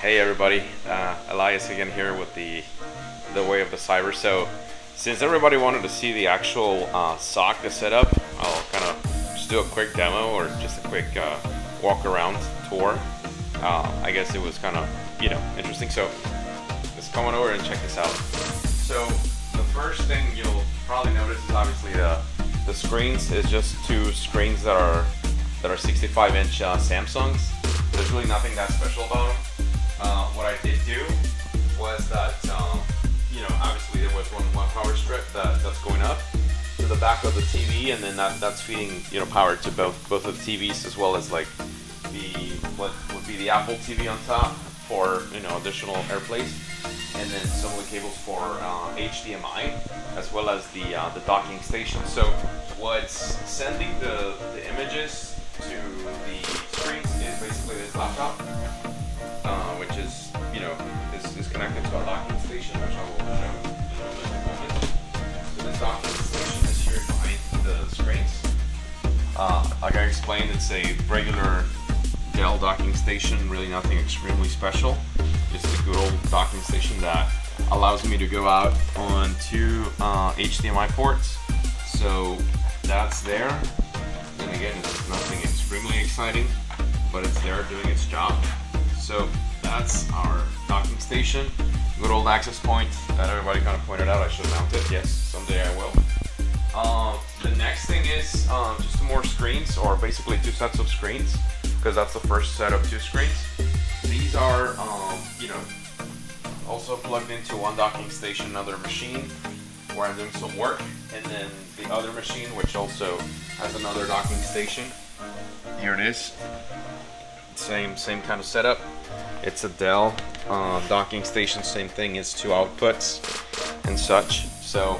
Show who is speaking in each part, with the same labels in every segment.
Speaker 1: Hey everybody, uh, Elias again here with the the way of the cyber. So since everybody wanted to see the actual uh, SOC, the setup, I'll kind of just do a quick demo or just a quick uh, walk around tour. Uh, I guess it was kind of you know interesting. So let's come on over and check this out. So the first thing you'll probably notice is obviously the the screens is just two screens that are that are 65 inch uh, Samsungs. There's really nothing that special about them. Uh, what I did do was that, um, you know, obviously there was one, one power strip that, that's going up to the back of the TV, and then that, that's feeding, you know, power to both both of the TVs as well as like the what would be the Apple TV on top for you know additional AirPlays, and then some of the cables for uh, HDMI as well as the uh, the docking station. So what's sending the, the images to the screen is basically this laptop Uh, like I explained, it's a regular Dell docking station, really nothing extremely special. Just a good old docking station that allows me to go out on two uh, HDMI ports. So that's there. And again, it's nothing extremely exciting, but it's there doing its job. So that's our docking station. Good old access point that everybody kind of pointed out. I should mount it. Yes, someday I will. Um, next thing is um, just more screens, or basically two sets of screens, because that's the first set of two screens. These are, um, you know, also plugged into one docking station, another machine, where I'm doing some work, and then the other machine, which also has another docking station. Here it is. Same, same kind of setup. It's a Dell uh, docking station, same thing as two outputs and such. So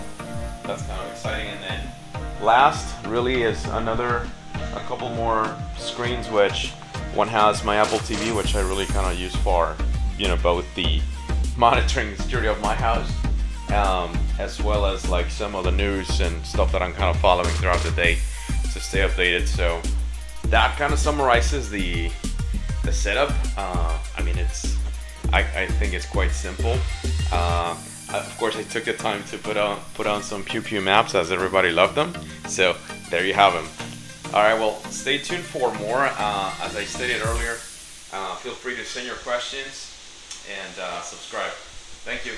Speaker 1: that's kind of exciting. And then last really is another, a couple more screens, which one has my Apple TV, which I really kind of use for, you know, both the monitoring the security of my house, um, as well as like some of the news and stuff that I'm kind of following throughout the day to stay updated. So that kind of summarizes the the setup. Uh, I mean, it's I, I, think it's quite simple. Uh, of course, I took the time to put on put on some Pew Pew maps as everybody loved them. So there you have them. All right, well, stay tuned for more. Uh, as I stated earlier, uh, feel free to send your questions and uh, subscribe. Thank you.